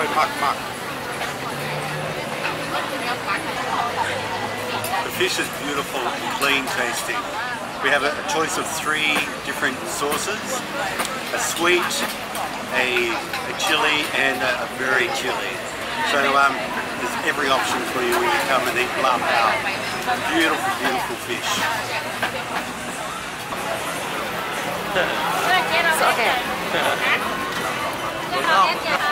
The fish is beautiful and clean tasting. We have a, choice of three different sauces, a sweet, a, a chili and a, a very chili. So um, there's every option for you when you come and eat lam pao. Beautiful, beautiful fish. It's okay.